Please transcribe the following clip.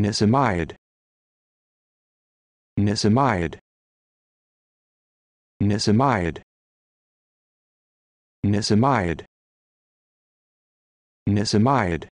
Nisimaid. Nisimaid. Nisimaid. Nisimaid. Nisimaid.